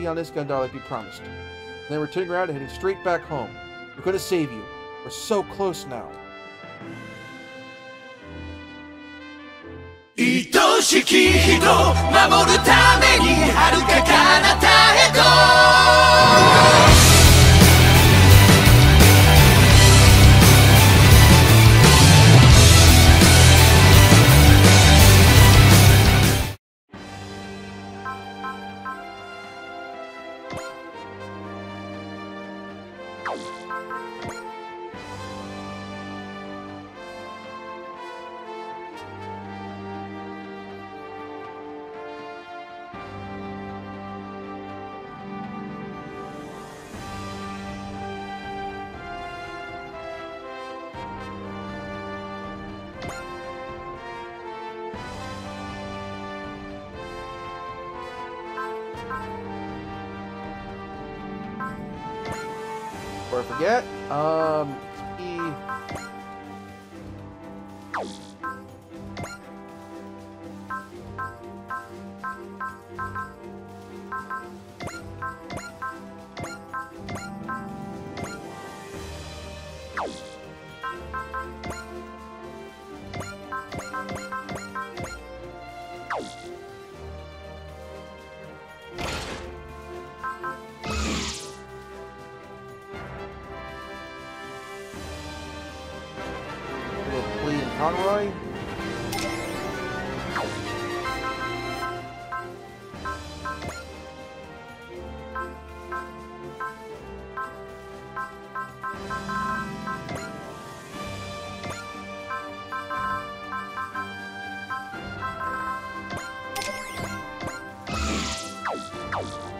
be on this Gundar like we promised. And then we're turning around and heading straight back home. We're going to save you. We're so close now. Itoshiki hito! 遥 Before I forget, um, he... little Lee and Conroy.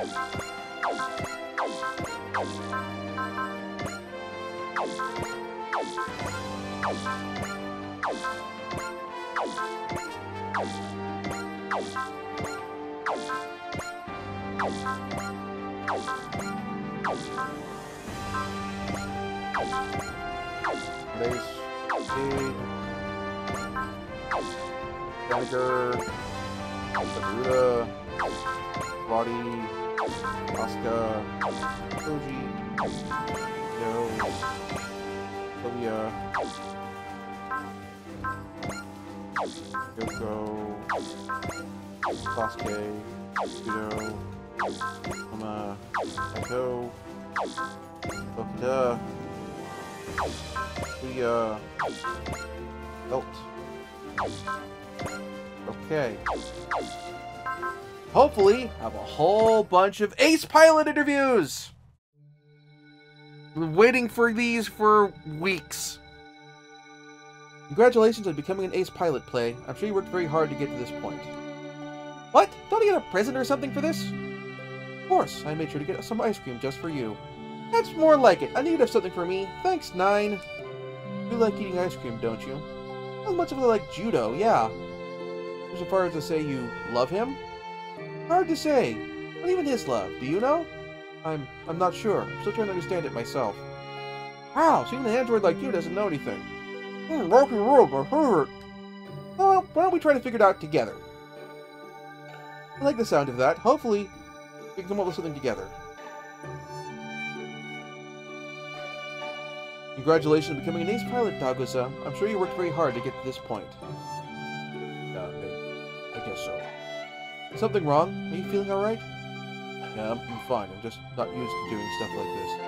everybody. Seed, Vinegar, Sakuruda, Body, Asuka, Koji, Joe, Sylvia, Yoko, Sasuke, Judau, Hama, Echo, Okita, the uh belt. Okay. Hopefully, have a whole bunch of Ace Pilot interviews. Been waiting for these for weeks. Congratulations on becoming an Ace Pilot play. I'm sure you worked very hard to get to this point. What? Don't I get a present or something for this? Of course, I made sure to get some ice cream just for you. That's more like it. I need to have something for me. Thanks, Nine. You like eating ice cream, don't you? Not much of a like judo, yeah. As far as to say you love him? Hard to say. Not even his love. Do you know? I'm I'm not sure. I'm still trying to understand it myself. Wow, so even an android like you doesn't know anything. Hmm, rocky world, but hurt. Well, why don't we try to figure it out together? I like the sound of that. Hopefully, we can come up with something together. Congratulations on becoming an ace pilot, Daguza. I'm sure you worked very hard to get to this point. Uh, I guess so. Something wrong? Are you feeling alright? Yeah, I'm, I'm fine. I'm just not used to doing stuff like this.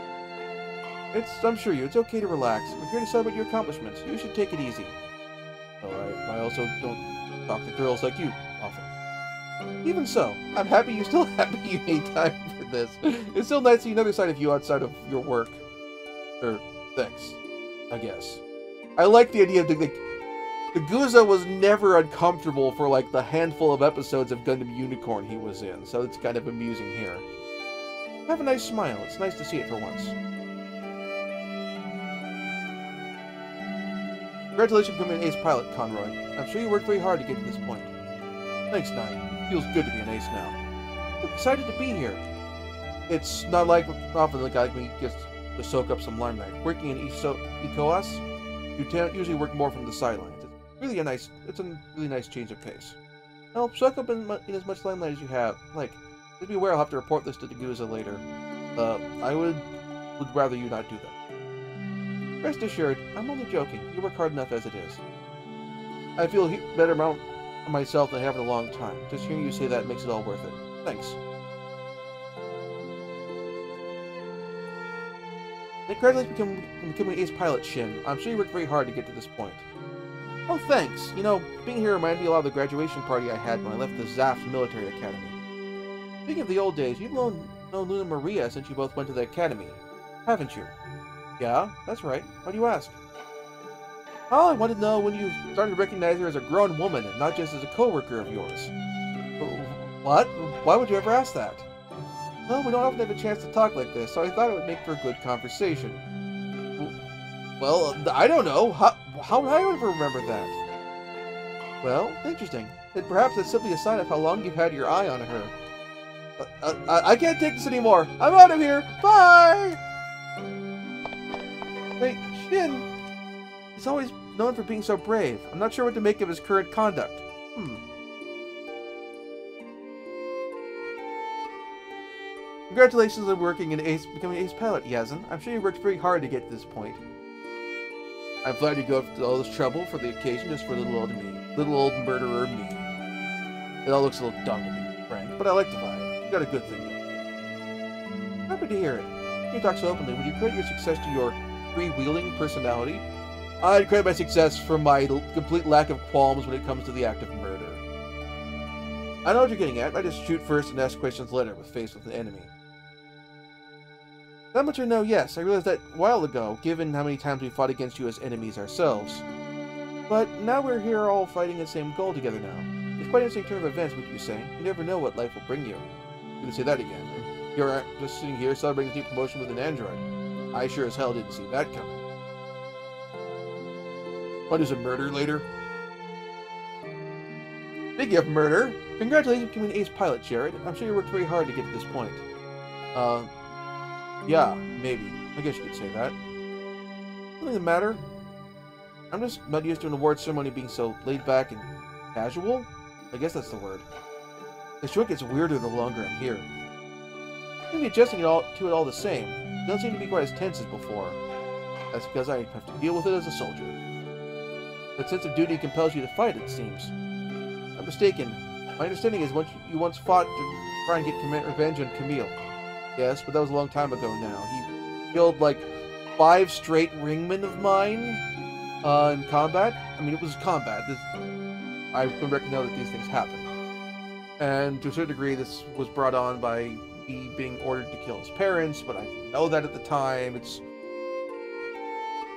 It's, I'm sure you, it's okay to relax. We're here to celebrate your accomplishments. You should take it easy. Alright, I also don't talk to girls like you often. Even so, I'm happy you're still happy you made time for this. It's still nice to see another side of you outside of your work. Or, thanks, I guess. I like the idea of the Guza was never uncomfortable for like the handful of episodes of Gundam Unicorn he was in, so it's kind of amusing here. Have a nice smile. It's nice to see it for once. Congratulations on becoming an ace pilot, Conroy. I'm sure you worked very hard to get to this point. Thanks, Nine. Feels good to be an ace now. I'm excited to be here. It's not like often the guy like me gets to soak up some limelight. Working in ECOAS, you usually work more from the sidelines. Really a nice, it's a really nice change of pace. Now, suck up in, in as much limelight as you have. Like, be aware I'll have to report this to Daguza later. Uh, I would would rather you not do that. Rest assured, I'm only joking. You work hard enough as it is. I feel better about myself than I have in a long time. Just hearing you say that makes it all worth it. Thanks. Congratulations on becoming Ace Pilot, Shin. I'm sure you worked very hard to get to this point. Oh, thanks. You know, being here reminded me a lot of the graduation party I had when I left the ZAFT Military Academy. Speaking of the old days, you've known, known Lunamaria since you both went to the academy, haven't you? Yeah, that's right. Why do you ask? Oh, I wanted to know when you started to recognize her as a grown woman and not just as a coworker of yours. What? Why would you ever ask that? Well, we don't often have a chance to talk like this, so I thought it would make for a good conversation. Well, I don't know. How, how would I ever remember that? Well, interesting. Perhaps it's simply a sign of how long you've had your eye on her. Uh, uh, I can't take this anymore. I'm out of here. Bye! Hey, Shin! He's always known for being so brave. I'm not sure what to make of his current conduct. Hmm. Congratulations on working in Ace, becoming Ace Pilot, Yazan. I'm sure you worked very hard to get to this point. I'm glad you go through all this trouble for the occasion just for little old me. Little old murderer me. It all looks a little dumb to me, Frank, but I like the vibe. You got a good thing. Happy to hear it. You talk so openly. Would you credit your success to your freewheeling personality. I'd credit my success for my complete lack of qualms when it comes to the act of murder. I know what you're getting at. I just shoot first and ask questions later with faced with an enemy. That much I know, yes. I realized that a while ago, given how many times we fought against you as enemies ourselves. But now we're here all fighting the same goal together now. It's quite an interesting turn of events, would you say? You never know what life will bring you. You can say that again. You're just sitting here celebrating this new promotion with an android. I sure as hell didn't see that coming. What is a murder later? Speaking of murder, congratulations on becoming ace pilot, Jerid. I'm sure you worked very hard to get to this point. Uh, yeah, maybe. I guess you could say that. Something the matter? I'm just not used to an award ceremony being so laid back and casual. I guess that's the word. The show gets weirder the longer I'm here. I'm adjusting it all to it all the same It doesn't seem to be quite as tense as before. That's because I have to deal with it as a soldier. That sense of duty compels you to fight, it seems. I'm mistaken. My understanding is once you once fought to try and get revenge on Kamille. Yes, but that was a long time ago now. He killed like five straight ringmen of mine uh, in combat. I mean, it was combat. This, I can recognize that these things happen. And to a certain degree, this was brought on by be being ordered to kill his parents, but I know that at the time. It's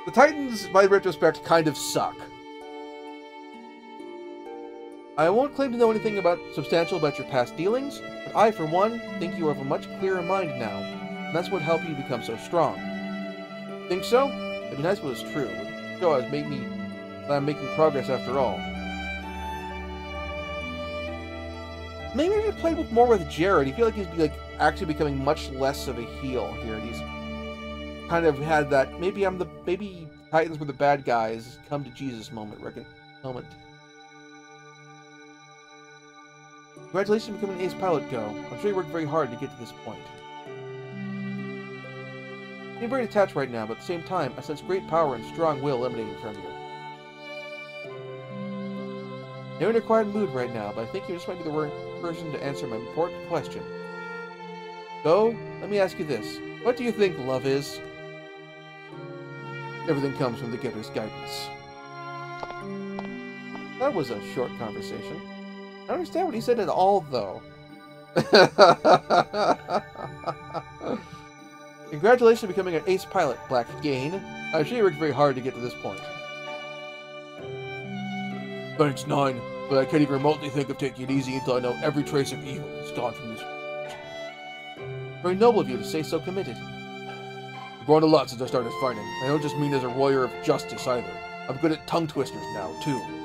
the Titans, by retrospect, kind of suck. I won't claim to know anything about substantial about your past dealings, but I, for one, think you have a much clearer mind now, and that's what helped you become so strong. Think so? It'd be nice if it was true. It show made me that I'm making progress after all. Maybe if you played with more with Jerid, you feel like be like actually becoming much less of a heel here. He's kind of had that maybe I'm the maybe Titans were the bad guys, come to Jesus moment, reckon moment. Congratulations on becoming an ace pilot, Go. I'm sure you worked very hard to get to this point. I'm very detached right now, but at the same time, I sense great power and strong will emanating from you. You're in a quiet mood right now, but I think you just might be the right person to answer my important question. Go, let me ask you this. What do you think love is? Everything comes from the Getter's guidance. That was a short conversation. I don't understand what he said at all, though. Congratulations on becoming an ace pilot, Black Gain. I'm sure you worked very hard to get to this point. Thanks, Nine, but I can't even remotely think of taking it easy until I know every trace of evil is gone from this. world. Very noble of you to stay so committed. I've grown a lot since I started fighting. I don't just mean as a warrior of justice either. I'm good at tongue twisters now, too.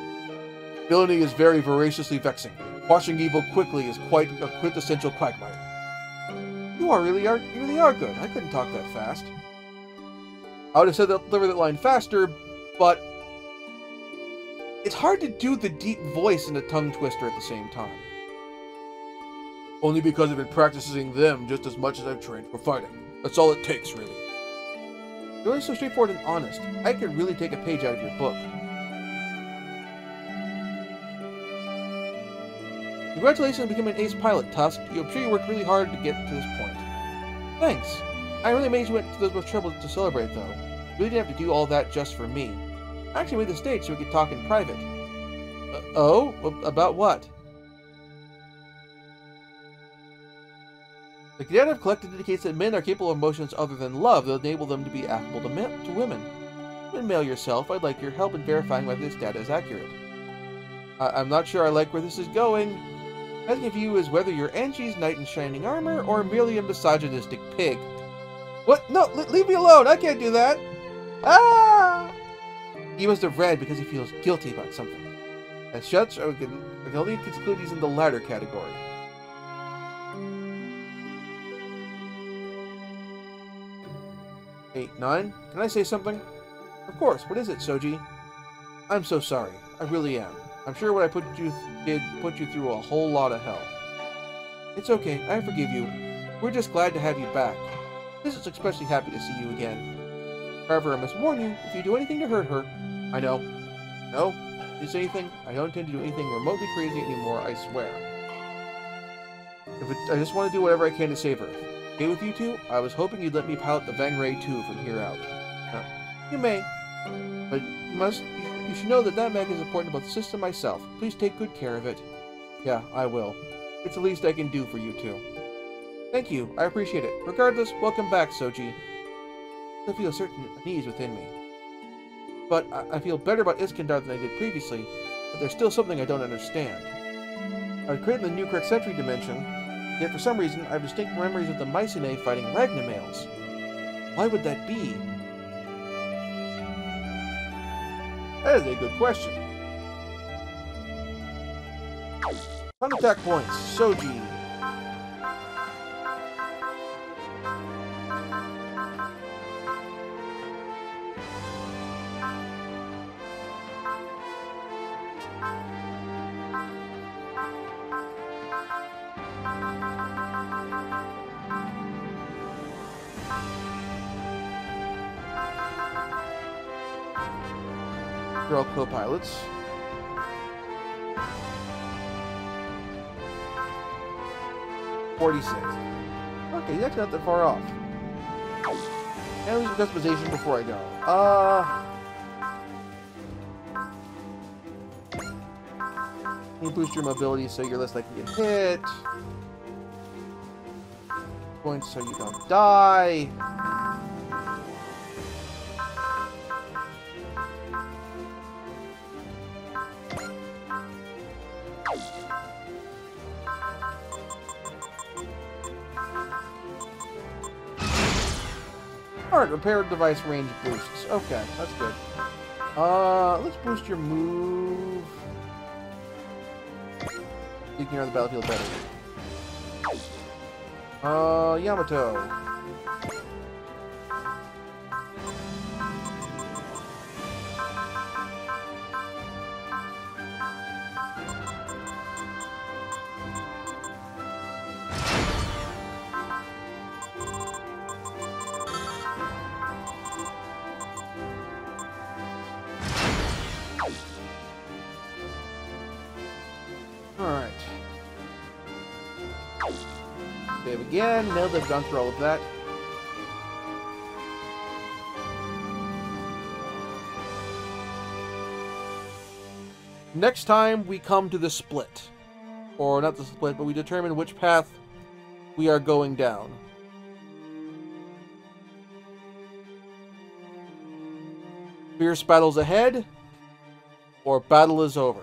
Villainy is very voraciously vexing. Quashing evil quickly is quite a quintessential quagmire. You are really are you really are good. I couldn't talk that fast. I would have said that deliver that line faster, but it's hard to do the deep voice and the tongue twister at the same time. Only because I've been practicing them just as much as I've trained for fighting. That's all it takes, really. You're so straightforward and honest. I could really take a page out of your book. Congratulations on becoming an ace pilot, Tusk. I'm sure you worked really hard to get to this point. Thanks. I'm really amazed you went to those much trouble to celebrate, though. You really didn't have to do all that just for me. I actually made the stage so we could talk in private. Uh, oh? About what? The cadet I've collected indicates that men are capable of emotions other than love that enable them to be affable to, men, to women. When male yourself, I'd like your help in verifying whether this data is accurate. I I'm not sure I like where this is going. Asking of you is whether you're Ange's knight in shining armor or merely a misogynistic pig. What? No, leave me alone. I can't do that. Ah! He must have read because he feels guilty about something. As such, I I can only conclude he's in the latter category. Eight, nine. Can I say something? Of course. What is it, Soji? I'm so sorry. I really am. I'm sure what I put you did put you through a whole lot of hell. It's okay. I forgive you. We're just glad to have you back. This is especially happy to see you again. However, I must warn you, if you do anything to hurt her, I know. No, if you say anything, I don't intend to do anything remotely crazy anymore, I swear. If it, I just want to do whatever I can to save her. Okay with you two? I was hoping you'd let me pilot the Vangray 2 from here out. You may, but you must, you, should know that that mag is important about the system myself. Please take good care of it. Yeah, I will. It's the least I can do for you two. Thank you, I appreciate it. Regardless, welcome back, Soji. I feel a certain unease within me. But I, I feel better about Iskandar than I did previously, but there's still something I don't understand. I was created in the New Correct Century dimension, yet for some reason I have distinct memories of the Mycenae fighting Ragnamails. Why would that be? That is a good question. Contact points. Soji. Girl co-pilots. Forty-six. Okay, that's not that far off. And leave customization before I go. Uh. You boost your mobility so you're less likely to get hit. Points so you don't die. Alright, repair device range boosts. Okay, that's good. Uh, let's boost your move. You can hear the battlefield better. Uh, Yamato. Save again. Nailed have gone through all of that. Next time we come to the split. Or not the split, but we determine which path we are going down. Fierce battles ahead, or battle is over.